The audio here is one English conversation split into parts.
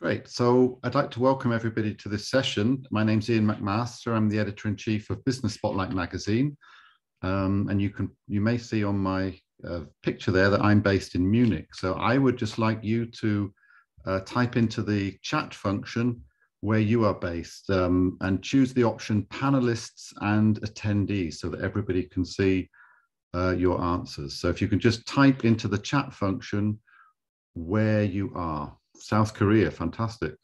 Great. So I'd like to welcome everybody to this session. My name's Ian McMaster. I'm the editor-in-chief of Business Spotlight magazine. Um, and you can you may see on my uh, picture there that I'm based in Munich. So I would just like you to uh, type into the chat function where you are based um, and choose the option panelists and attendees so that everybody can see uh, your answers. So if you can just type into the chat function where you are. South Korea, fantastic.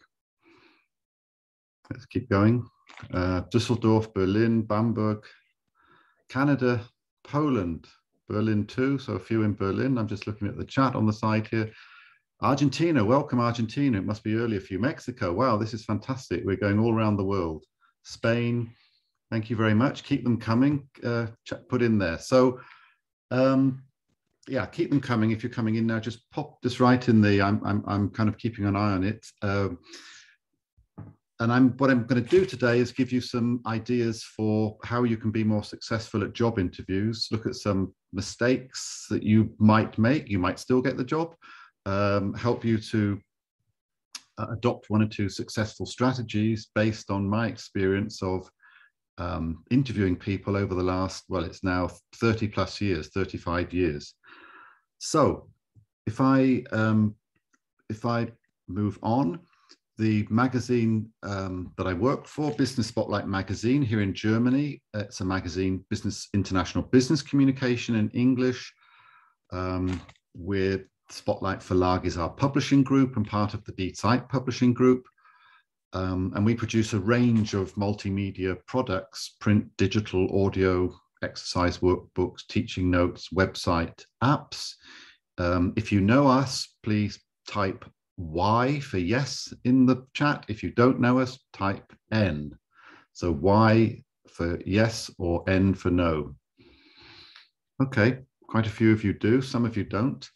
Let's keep going. Uh, Düsseldorf, Berlin, Bamberg, Canada, Poland, Berlin too. So a few in Berlin. I'm just looking at the chat on the side here. Argentina, welcome Argentina. It must be earlier for you. Mexico, wow, this is fantastic. We're going all around the world. Spain, thank you very much. Keep them coming. Uh, put in there. So um, yeah, keep them coming. If you're coming in now, just pop this right in the. I'm I'm I'm kind of keeping an eye on it. Um, and I'm what I'm going to do today is give you some ideas for how you can be more successful at job interviews. Look at some mistakes that you might make. You might still get the job. Um, help you to uh, adopt one or two successful strategies based on my experience of um, interviewing people over the last, well, it's now 30 plus years, 35 years. So if I, um, if I move on, the magazine um, that I work for, Business Spotlight magazine here in Germany, it's a magazine, Business International Business Communication in English. Um, we're Spotlight Verlag is our publishing group and part of the Die Zeit publishing group. Um, and we produce a range of multimedia products, print, digital, audio, exercise workbooks, teaching notes, website, apps. Um, if you know us, please type Y for yes in the chat. If you don't know us, type N. So Y for yes or N for no. Okay, quite a few of you do, some of you don't.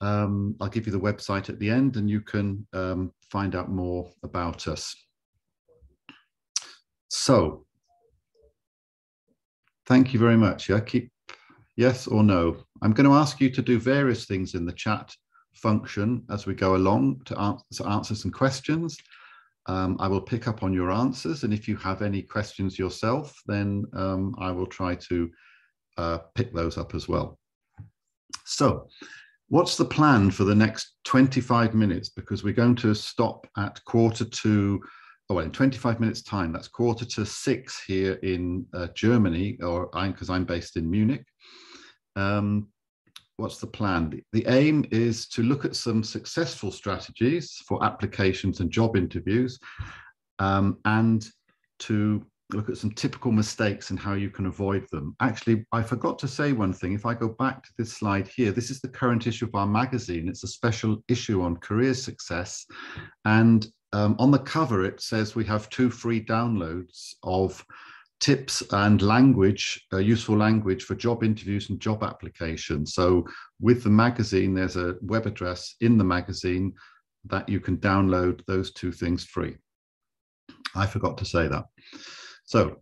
Um, I'll give you the website at the end and you can um, find out more about us. So, thank you very much. Yeah, keep yes or no. I'm going to ask you to do various things in the chat function as we go along to answer, to answer some questions. Um, I will pick up on your answers, and if you have any questions yourself, then um, I will try to uh, pick those up as well. So, what's the plan for the next 25 minutes? Because we're going to stop at quarter to, oh, well, in 25 minutes time, that's quarter to six here in uh, Germany, or because I'm based in Munich. Um, what's the plan? The, the aim is to look at some successful strategies for applications and job interviews um, and to look at some typical mistakes and how you can avoid them. Actually, I forgot to say one thing. If I go back to this slide here, this is the current issue of our magazine. It's a special issue on career success. And um, on the cover, it says we have two free downloads of tips and language, uh, useful language for job interviews and job applications. So with the magazine, there's a web address in the magazine that you can download those two things free. I forgot to say that. So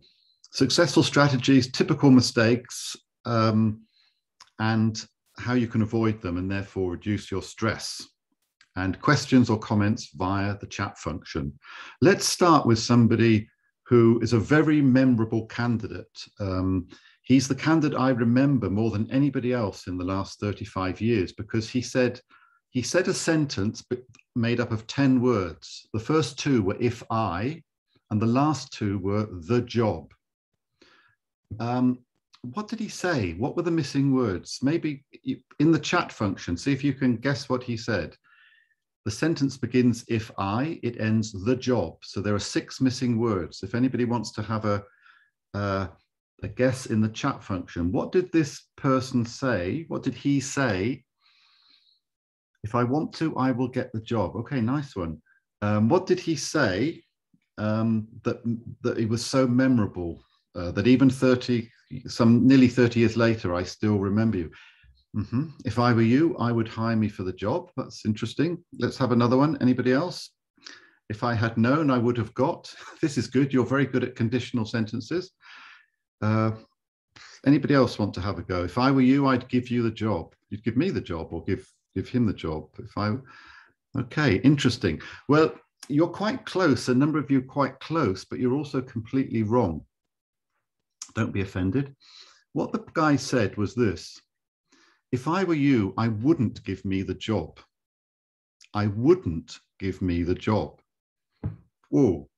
successful strategies, typical mistakes, um, and how you can avoid them and therefore reduce your stress and questions or comments via the chat function. Let's start with somebody who is a very memorable candidate. Um, he's the candidate I remember more than anybody else in the last 35 years because he said he said a sentence made up of 10 words. The first two were if I, and the last two were the job. Um, what did he say? What were the missing words? Maybe in the chat function, see if you can guess what he said. The sentence begins if I, it ends the job. So there are six missing words. If anybody wants to have a, uh, a guess in the chat function, what did this person say? What did he say? If I want to, I will get the job. Okay, nice one. Um, what did he say um, that, that it was so memorable uh, that even 30, some nearly 30 years later, I still remember you? Mm-hmm. If I were you, I would hire me for the job. That's interesting. Let's have another one. Anybody else? If I had known, I would have got. This is good. You're very good at conditional sentences. Uh, anybody else want to have a go? If I were you, I'd give you the job. You'd give me the job or give give him the job. If I Okay, interesting. Well, you're quite close, a number of you quite close, but you're also completely wrong. Don't be offended. What the guy said was this If I were you, I wouldn't give me the job. I wouldn't give me the job. Whoa.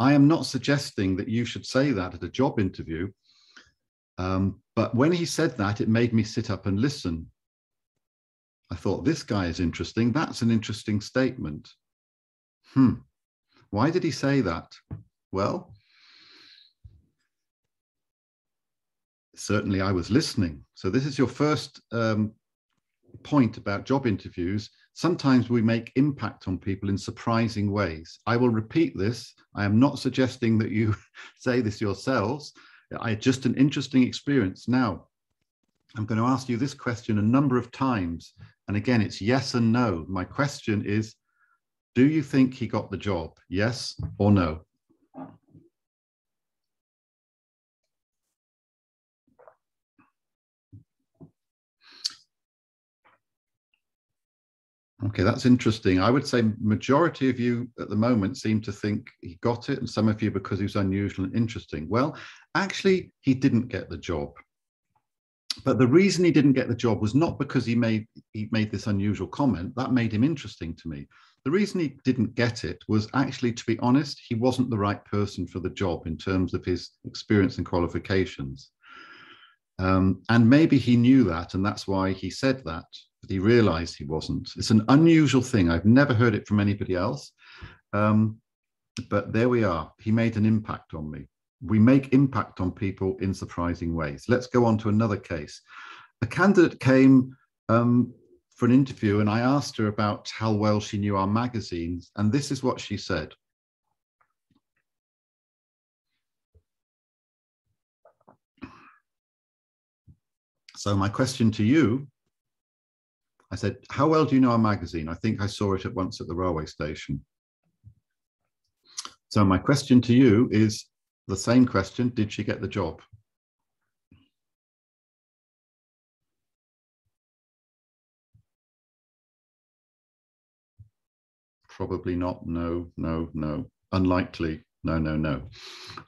I am not suggesting that you should say that at a job interview. Um, but when he said that, it made me sit up and listen. I thought, this guy is interesting. That's an interesting statement. Hmm. Why did he say that? Well, certainly I was listening. So this is your first um, point about job interviews. Sometimes we make impact on people in surprising ways. I will repeat this. I am not suggesting that you say this yourselves. I just an interesting experience. Now, I'm going to ask you this question a number of times. And again, it's yes and no. My question is, do you think he got the job? Yes or no? Okay, that's interesting. I would say majority of you at the moment seem to think he got it, and some of you because he was unusual and interesting. Well, actually, he didn't get the job. But the reason he didn't get the job was not because he made he made this unusual comment. That made him interesting to me. The reason he didn't get it was actually, to be honest, he wasn't the right person for the job in terms of his experience and qualifications. Um, and maybe he knew that, and that's why he said that but he realized he wasn't. It's an unusual thing. I've never heard it from anybody else. Um, but there we are. He made an impact on me. We make impact on people in surprising ways. Let's go on to another case. A candidate came um, for an interview, and I asked her about how well she knew our magazines. And this is what she said. So, my question to you I said, How well do you know our magazine? I think I saw it at once at the railway station. So, my question to you is the same question Did she get the job? Probably not. No, no, no. Unlikely. No, no, no.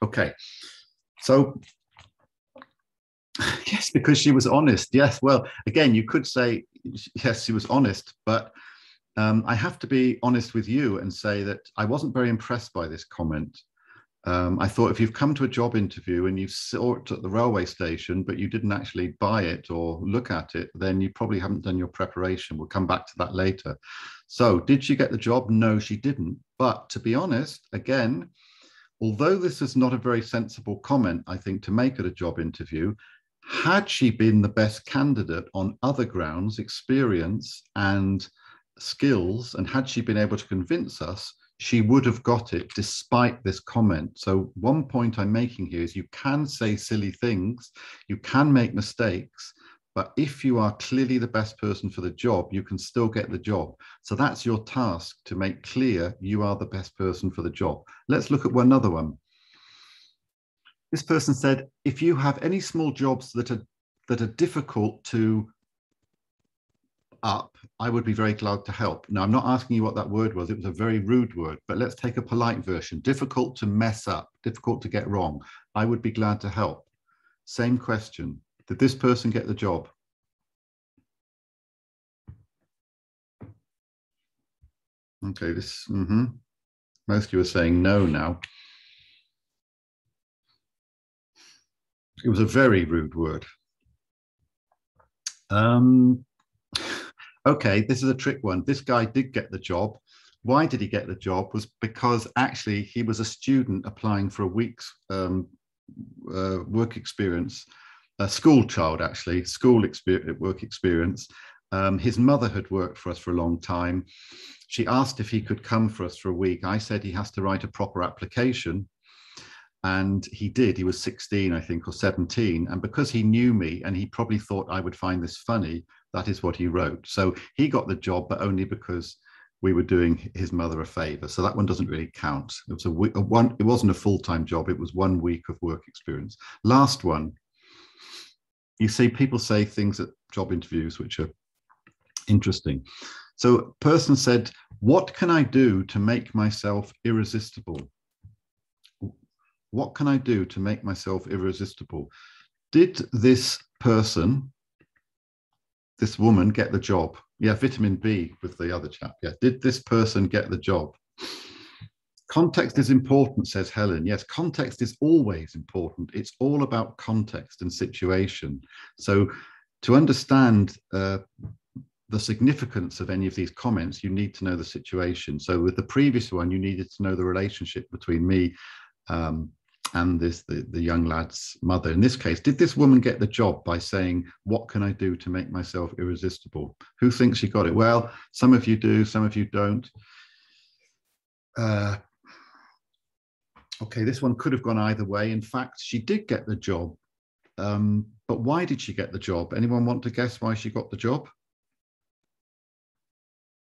Okay. So yes, because she was honest. Yes. Well, again, you could say yes, she was honest, but um, I have to be honest with you and say that I wasn't very impressed by this comment. Um, I thought if you've come to a job interview and you saw it at the railway station, but you didn't actually buy it or look at it, then you probably haven't done your preparation. We'll come back to that later. So, did she get the job? No, she didn't. But to be honest, again, although this is not a very sensible comment, I think, to make at a job interview, had she been the best candidate on other grounds, experience and skills, and had she been able to convince us, she would have got it despite this comment. So, one point I'm making here is you can say silly things, you can make mistakes, but if you are clearly the best person for the job, you can still get the job. So, that's your task to make clear you are the best person for the job. Let's look at one other one this person said, if you have any small jobs that are that are difficult to up, I would be very glad to help. Now, I'm not asking you what that word was. It was a very rude word, but let's take a polite version. Difficult to mess up, difficult to get wrong. I would be glad to help. Same question. Did this person get the job? Okay, this, mm -hmm. most of you are saying no now. It was a very rude word. Um, okay, this is a trick one. This guy did get the job. Why did he get the job? Was because actually he was a student applying for a week's um, uh, work experience, a school child actually, school experience, work experience. Um, his mother had worked for us for a long time. She asked if he could come for us for a week. I said he has to write a proper application and he did he was 16 i think or 17 and because he knew me and he probably thought i would find this funny that is what he wrote. So he got the job but only because we were doing his mother a favor. So that one doesn't really count. It was a, a one it wasn't a full-time job. It was one week of work experience. Last one. You see people say things at job interviews which are interesting. So, person said, What can I do to make myself irresistible? What can I do to make myself irresistible? Did this person, this woman, get the job? Yeah, vitamin B with the other chap. Yeah, did this person get the job? Context is important, says Helen. Yes, context is always important. It's all about context and situation. So, to understand uh, the significance of any of these comments, you need to know the situation. So, with the previous one, you needed to know the relationship between me um, and this the, the young lad's mother. In this case, did this woman get the job by saying, "What can I do to make myself irresistible?" Who thinks she got it? Well, some of you do, some of you don't. Uh, okay, this one could have gone either way. In fact, she did get the job. Um, but why did she get the job? Anyone want to guess why she got the job?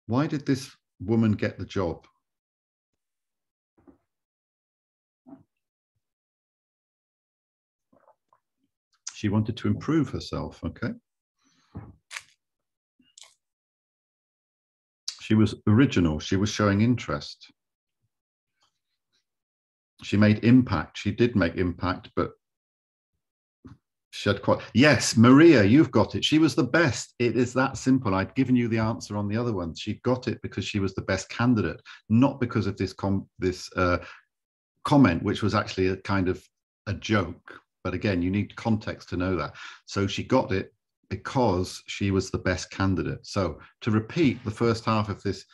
Why did this woman get the job? She wanted to improve herself, okay? She was original, she was showing interest she made impact. She did make impact, but she had quite. Yes, Maria, you've got it. She was the best. It is that simple. I'd given you the answer on the other one. She got it because she was the best candidate, not because of this com this uh, comment, which was actually a kind of a joke. But again, you need context to know that. So she got it because she was the best candidate. So to repeat the first half of this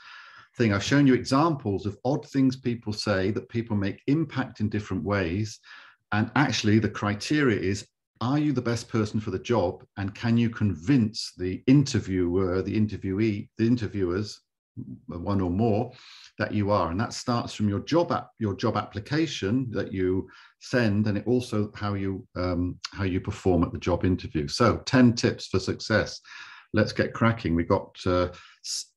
thing. I've shown you examples of odd things people say that people make impact in different ways. And actually, the criteria is are you the best person for the job? And can you convince the interviewer, the interviewee, the interviewers, one or more, that you are? And that starts from your job app, your job application that you send, and it also how you um, how you perform at the job interview. So, 10 tips for success. Let's get cracking. We've got uh,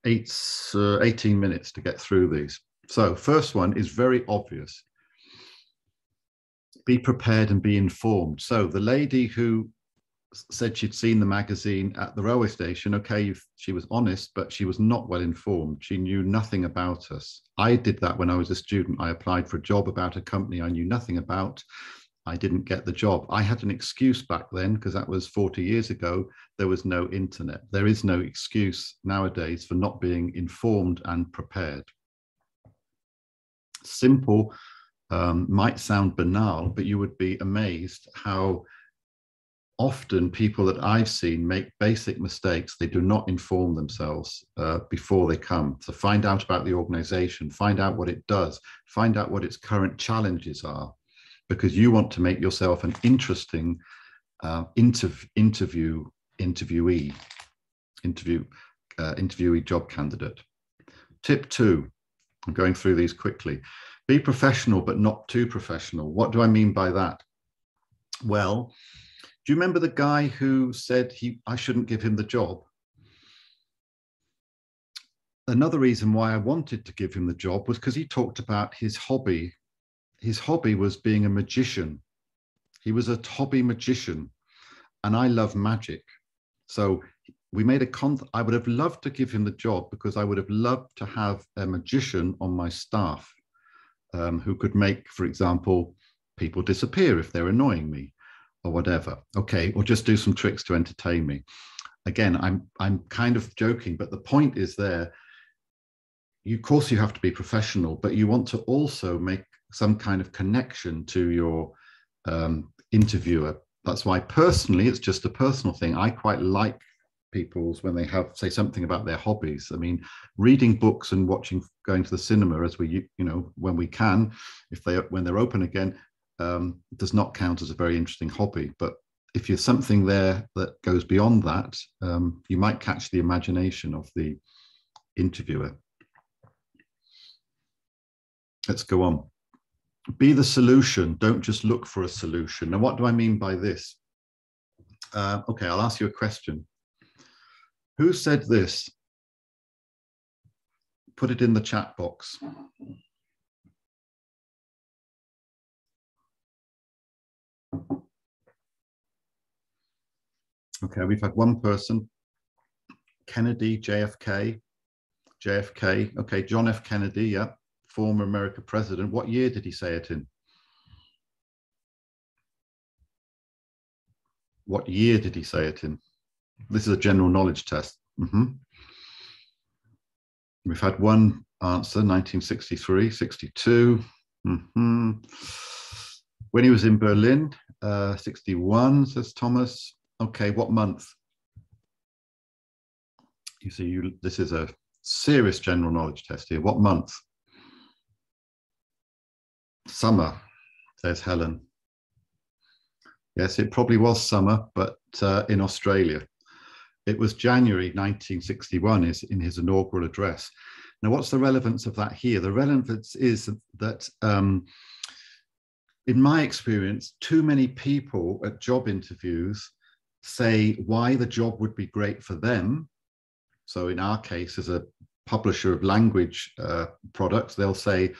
eight, uh, 18 minutes to get through these. So first one is very obvious. Be prepared and be informed. So the lady who said she'd seen the magazine at the railway station. Okay, she was honest, but she was not well informed. She knew nothing about us. I did that when I was a student. I applied for a job about a company I knew nothing about. I didn't get the job. I had an excuse back then because that was 40 years ago. There was no internet. There is no excuse nowadays for not being informed and prepared. Simple um, might sound banal, but you would be amazed how often people that I've seen make basic mistakes. They do not inform themselves uh, before they come. So find out about the organization, find out what it does, find out what its current challenges are because you want to make yourself an interesting uh, interv- interview interviewee interview uh, interviewee job candidate. Tip two, I'm going through these quickly. Be professional, but not too professional. What do I mean by that? Well, do you remember the guy who said he I shouldn't give him the job? Another reason why I wanted to give him the job was because he talked about his hobby his hobby was being a magician. He was a hobby magician, and I love magic. So we made a con. I would have loved to give him the job because I would have loved to have a magician on my staff um, who could make, for example, people disappear if they're annoying me or whatever. Okay, or just do some tricks to entertain me. Again, I'm I'm kind of joking, but the point is there. You, of course, you have to be professional, but you want to also make some kind of connection to your um, interviewer. That's why personally, it's just a personal thing. I quite like people's when they have say something about their hobbies. I mean, reading books and watching, going to the cinema as we, you know, when we can, if they when they're open again, um, does not count as a very interesting hobby. But if you're something there that goes beyond that, um, you might catch the imagination of the interviewer. Let's go on be the solution. Don't just look for a solution. Now, what do I mean by this? Uh, okay, I'll ask you a question. Who said this? Put it in the chat box. Okay, we've had one person, Kennedy, JFK. JFK. Okay, John F. Kennedy, yeah, former American president. What year did he say it in? What year did he say it in? This is a general knowledge test. Mm-hmm. We've had one answer, 1963, 62. Mm-hmm. When he was in Berlin, uh, 61, says Thomas. Okay, what month? You see, you, this is a serious general knowledge test here. What month? Summer, says Helen. Yes, it probably was summer, but uh, in Australia. It was January 1961 is in his inaugural address. Now, what's the relevance of that here? The relevance is that, um, in my experience, too many people at job interviews say why the job would be great for them. So, in our case, as a publisher of language uh, products, they'll say,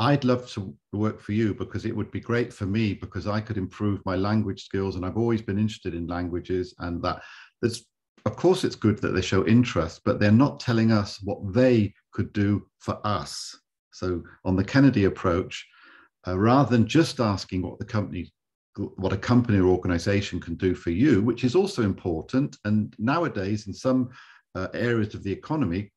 I'd love to work for you because it would be great for me because I could improve my language skills and I've always been interested in languages and that there's of course it's good that they show interest but they're not telling us what they could do for us so on the Kennedy approach uh, rather than just asking what the company what a company or organization can do for you which is also important and nowadays in some uh, areas of the economy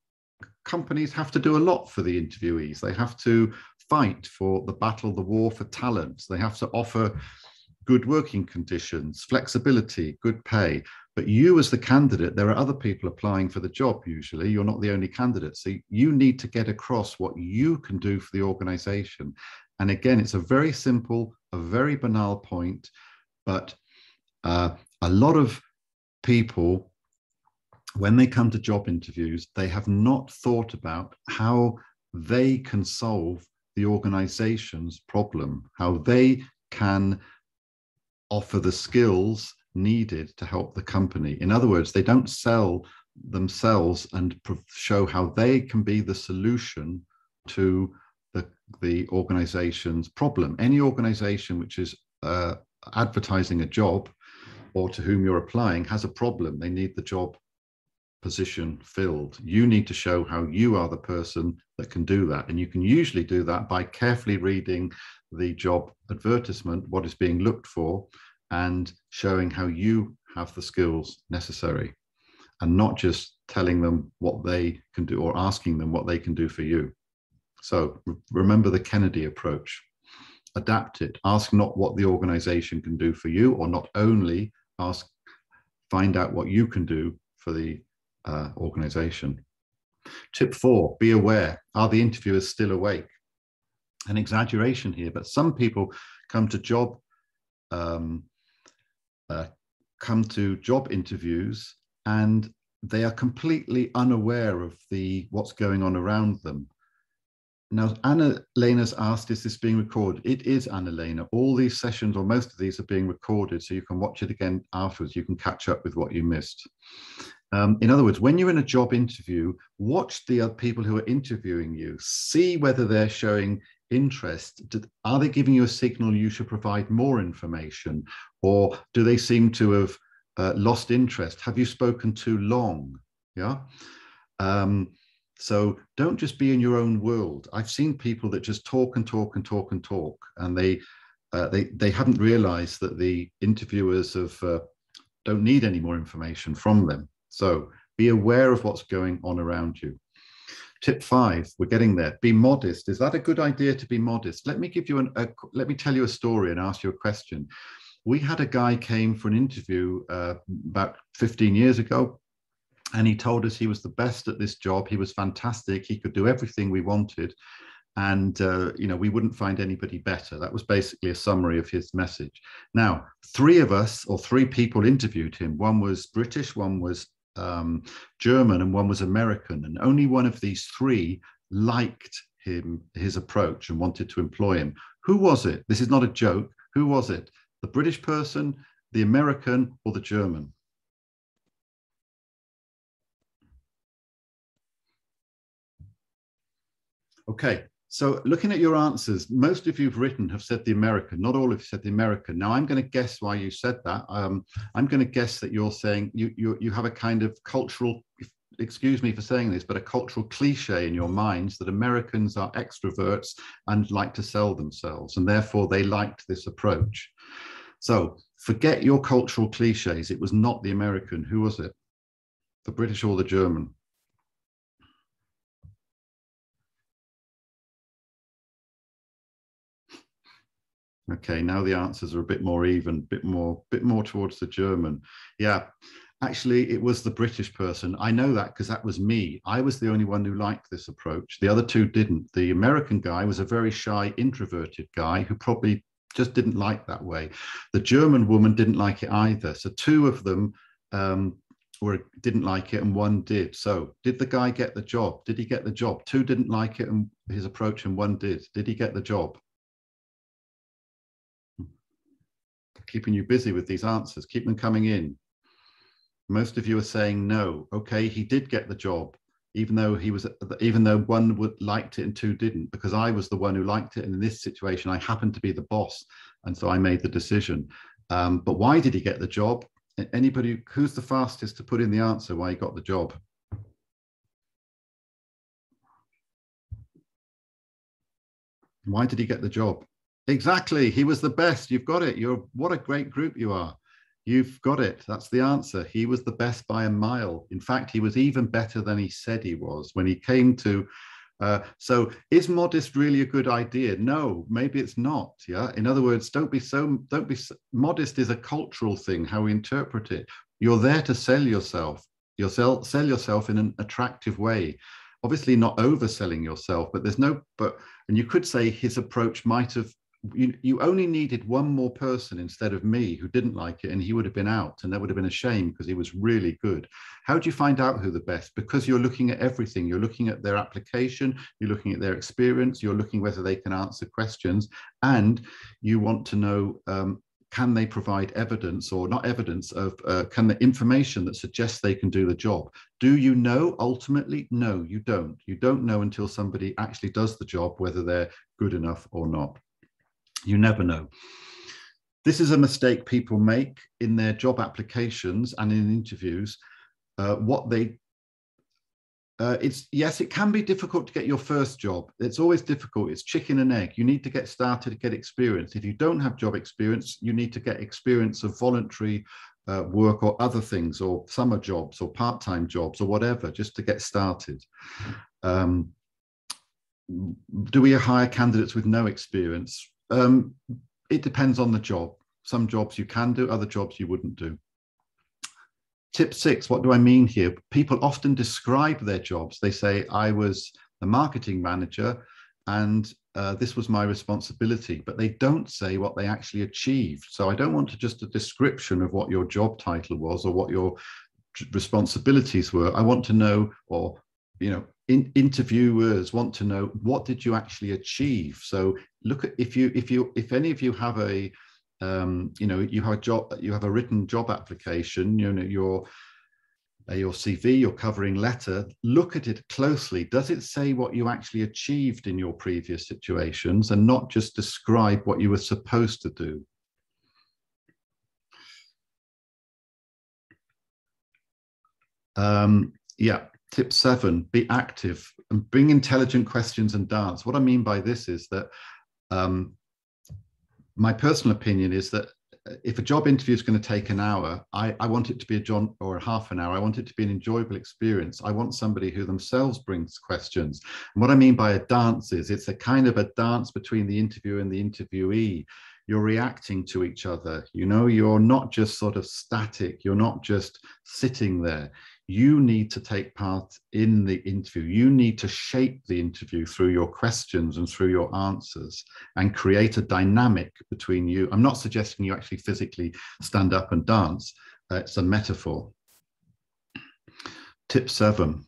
companies have to do a lot for the interviewees they have to fight for the battle, the war for talents. They have to offer good working conditions, flexibility, good pay. But you, as the candidate, there are other people applying for the job usually. You're not the only candidate. So you need to get across what you can do for the organization. And again, it's a very simple, a very banal point, but uh, a lot of people, when they come to job interviews, they have not thought about how they can solve the organization's problem, how they can offer the skills needed to help the company. In other words, they don't sell themselves and show how they can be the solution to the, organization's problem. Any organization which is uh, advertising a job or to whom you're applying has a problem. They need the job position filled. You need to show how you are the person that can do that. And you can usually do that by carefully reading the job advertisement, what is being looked for, and showing how you have the skills necessary and not just telling them what they can do or asking them what they can do for you. So remember the Kennedy approach. Adapt it. Ask not what the organization can do for you, or not only ask, find out what you can do for the uh, organization. Tip four, be aware. Are the interviewers still awake? An exaggeration here, but some people come to job um, uh, come to job interviews and they are completely unaware of the what's going on around them. Now, Anna Lena's asked, is this being recorded? It is Anna Lena. All these sessions, or most of these, are being recorded, so you can watch it again afterwards. You can catch up with what you missed. Um, in other words, when you're in a job interview, watch the people who are interviewing you, see whether they're showing interest. Are they giving you a signal you should provide more information? Or do they seem to have uh, lost interest? Have you spoken too long? Yeah. Um, so don't just be in your own world. I've seen people that just talk and talk and talk and talk, and they uh, they they haven't realised that the interviewers have uh, don't need any more information from them. So be aware of what's going on around you. Tip five, we're getting there. Be modest. Is that a good idea to be modest? Let me give you an, a, let me tell you a story and ask you a question. We had a guy came for an interview uh, about 15 years ago, and he told us he was the best at this job. He was fantastic. He could do everything we wanted, and uh, you know we wouldn't find anybody better. That was basically a summary of his message. Now, three of us or three people interviewed him. One was British, one was um, German and one was American. And only one of these three liked him, his approach and wanted to employ him. Who was it? This is not a joke. Who was it? The British person, the American, or the German? Okay, so looking at your answers, most of you've written have said the American, not all of you said the American. Now I'm going to guess why you said that. Um, I'm going to guess that you're saying you, you, you have a kind of cultural excuse me for saying this, but a cultural cliche in your minds that Americans are extroverts and like to sell themselves, and therefore they liked this approach. So forget your cultural cliches. It was not the American. Who was it? The British or the German? Okay, now the answers are a bit more even, bit more, bit more towards the German. Yeah, actually, it was the British person. I know that because that was me. I was the only one who liked this approach. The other two didn't. The American guy was a very shy, introverted guy who probably just didn't like that way. The German woman didn't like it either. So two of them um, were didn't like it, and one did. So did the guy get the job? Did he get the job? Two didn't like it and his approach, and one did. Did he get the job? Keeping you busy with these answers. Keep them coming in. Most of you are saying no. Okay, he did get the job, even though he was, even though one would liked it and two didn't, because I was the one who liked it. And in this situation, I happened to be the boss, and so I made the decision. Um, but why did he get the job? Anybody who's the fastest to put in the answer why he got the job? Why did he get the job? Exactly. He was the best. You've got it. You're what a great group you are. You've got it. That's the answer. He was the best by a mile. In fact, he was even better than he said he was when he came to. Uh, so, is modest really a good idea? No, maybe it's not. Yeah. In other words, don't be so. Don't be modest. Is a cultural thing. How we interpret it. You're there to sell yourself. You sell sell yourself in an attractive way. Obviously, not overselling yourself, but there's no. But and you could say his approach might have you, you only needed one more person instead of me who didn't like it and he would have been out and that would have been a shame because he was really good. How do you find out who the best? Because you're looking at everything. You're looking at their application you're looking at their experience you're looking whether they can answer questions and you want to know um, can they provide evidence or not evidence of uh, can the information that suggests they can do the job? Do you know? Ultimately no you don't. You don't know until somebody actually does the job whether they're good enough or not you never know. This is a mistake people make in their job applications and in interviews. Uh, what they uh, it's yes, it can be difficult to get your first job. It's always difficult. It's chicken and egg. You need to get started to get experience. If you don't have job experience, you need to get experience of voluntary uh, work or other things, or summer jobs, or part-time jobs, or whatever, just to get started. Um, do we hire candidates with no experience? Um, it depends on the job. Some jobs you can do, other jobs you wouldn't do. Tip six, what do I mean here? People often describe their jobs. They say, I was the marketing manager and uh, this was my responsibility, but they don't say what they actually achieved. So I don't want to just a description of what your job title was or what your responsibilities were. I want to know, or you know, in, interviewers want to know what did you actually achieve? So look at if you if you if any of you have a um, you know you have a job you have a written job application you know your uh, your cv your covering letter look at it closely. Does it say what you actually achieved in your previous situations and not just describe what you were supposed to do? Um, yeah Tip seven, be active and bring intelligent questions and dance. What I mean by this is that um, my personal opinion is that uh, if a job interview is going to take an hour, I, I, want it to be a John or a half an hour. I want it to be an enjoyable experience. I want somebody who themselves brings questions. And what I mean by a dance is it's a kind of a dance between the interviewer and the interviewee. You're reacting to each other. You know, you're not just sort of static. You're not just sitting there you need to take part in the interview. You need to shape the interview through your questions and through your answers and create a dynamic between you. I'm not suggesting you actually physically stand up and dance, uh, it's a metaphor. Tip seven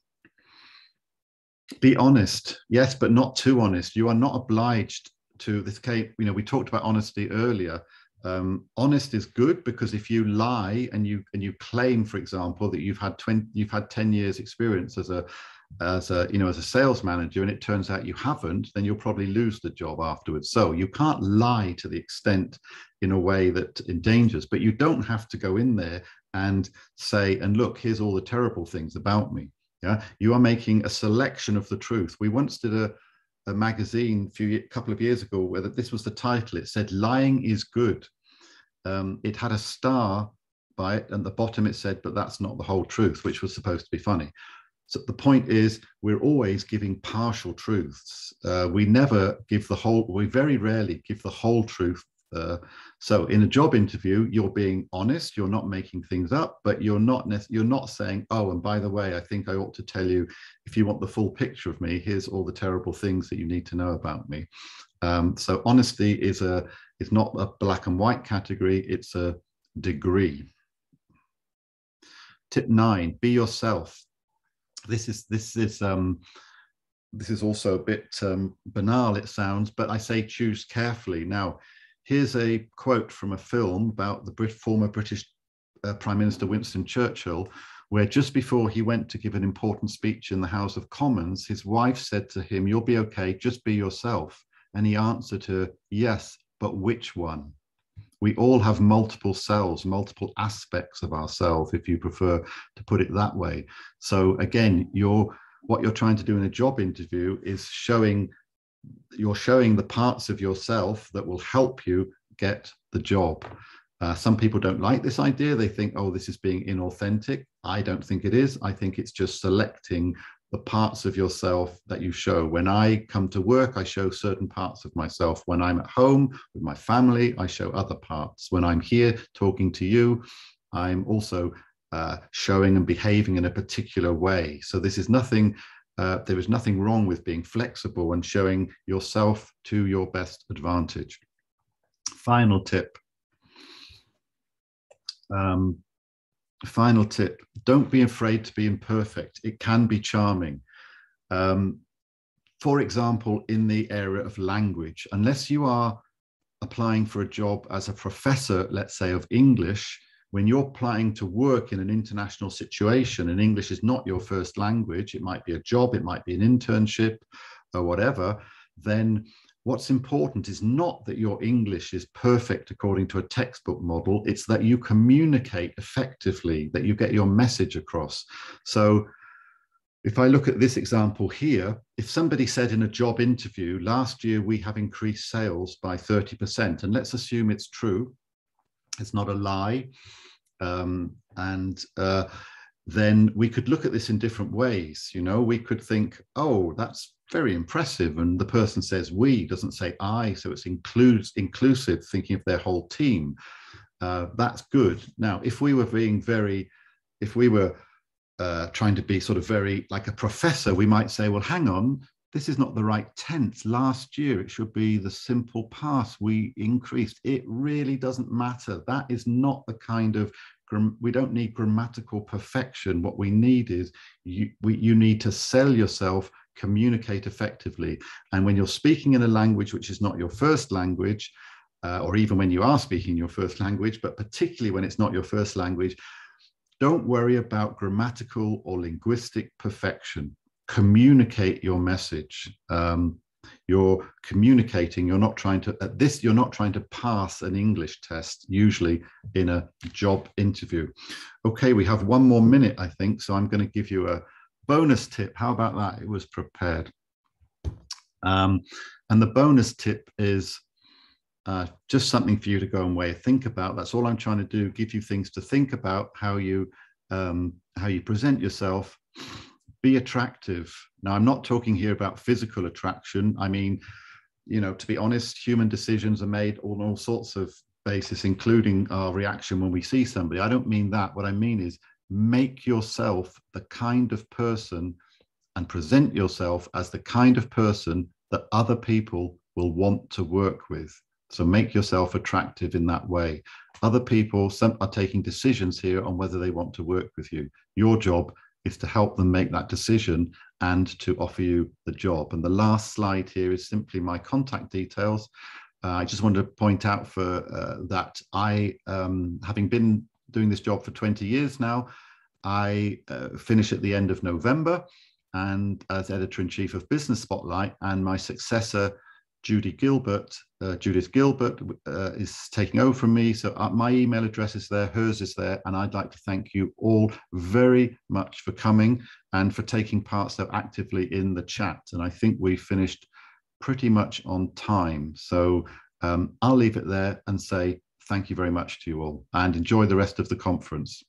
be honest, yes, but not too honest. You are not obliged to this case. You know, we talked about honesty earlier. Um, honest is good because if you lie and you and you claim, for example, that you've had 20, you've had 10 years experience as a as a you know as a sales manager and it turns out you haven't then you'll probably lose the job afterwards. So you can't lie to the extent in a way that endangers but you don't have to go in there and say and look here's all the terrible things about me. Yeah, you are making a selection of the truth. We once did a, a magazine a few couple of years ago where this was the title. It said "Lying is good." Um, it had a star by it, and the bottom it said, "But that's not the whole truth," which was supposed to be funny. So the point is, we're always giving partial truths. Uh, we never give the whole. We very rarely give the whole truth uh, so in a job interview, you're being honest, you're not making things up, but you're not you're not saying, oh, and by the way, I think I ought to tell you, if you want the full picture of me, here's all the terrible things that you need to know about me. Um, so honesty is a is not a black and white category; it's a degree. Tip nine: Be yourself. This is this is um, this is also a bit um, banal. It sounds, but I say choose carefully. Now, Here's a quote from a film about the Brit former British uh, Prime Minister Winston Churchill, where just before he went to give an important speech in the House of Commons, his wife said to him, You'll be okay, just be yourself. And he answered her, Yes, but which one? We all have multiple selves, multiple aspects of ourselves, if you prefer to put it that way. So again, you're what you're trying to do in a job interview is showing you're showing the parts of yourself that will help you get the job. Uh, some people don't like this idea. They think, oh, this is being inauthentic. I don't think it is. I think it's just selecting the parts of yourself that you show. When I come to work, I show certain parts of myself. When I'm at home with my family, I show other parts. When I'm here talking to you, I'm also uh, showing and behaving in a particular way. So this is nothing uh, there is nothing wrong with being flexible and showing yourself to your best advantage. Final tip. Um, final tip don't be afraid to be imperfect. It can be charming. Um, for example, in the area of language, unless you are applying for a job as a professor, let's say, of English, when you're applying to work in an international situation and English is not your first language, it might be a job, it might be an internship or whatever, then what's important is not that your English is perfect according to a textbook model, it's that you communicate effectively, that you get your message across. So if I look at this example here, if somebody said in a job interview, last year we have increased sales by 30%, and let's assume it's true, it's not a lie, um, and uh, then we could look at this in different ways. You know, we could think, oh, that's very impressive. And the person says we, doesn't say I. So it's includes inclusive, thinking of their whole team. Uh, that's good. Now, if we were being very, if we were uh, trying to be sort of very like a professor, we might say, well, hang on, this is not the right tense. Last year, it should be the simple past. We increased. It really doesn't matter. That is not the kind of we don't need grammatical perfection. What we need is you, we, you need to sell yourself, communicate effectively. And when you're speaking in a language which is not your first language, uh, or even when you are speaking your first language, but particularly when it's not your first language, don't worry about grammatical or linguistic perfection communicate your message. Um, you're communicating, you're not trying to, at this, you're not trying to pass an English test, usually in a job interview. Okay, we have one more minute, I think, so I'm going to give you a bonus tip. How about that? It was prepared. Um, and the bonus tip is uh, just something for you to go away think about. That's all I'm trying to do. Give you things to think about how you um, how you present yourself be attractive. Now, I'm not talking here about physical attraction. I mean, you know, to be honest, human decisions are made on all sorts of basis, including our reaction when we see somebody. I don't mean that. What I mean is make yourself the kind of person and present yourself as the kind of person that other people will want to work with. So make yourself attractive in that way. Other people some are taking decisions here on whether they want to work with you. Your job is to help them make that decision and to offer you the job. And the last slide here is simply my contact details. Uh, I just wanted to point out for uh, that I, um, having been doing this job for 20 years now, I uh, finish at the end of November and as editor in chief of Business Spotlight, and my successor Judy Gilbert, uh, Judith Gilbert uh, is taking over from me. So uh, my email address is there, hers is there. And I'd like to thank you all very much for coming and for taking part so actively in the chat. And I think we finished pretty much on time. So um, I'll leave it there and say thank you very much to you all and enjoy the rest of the conference.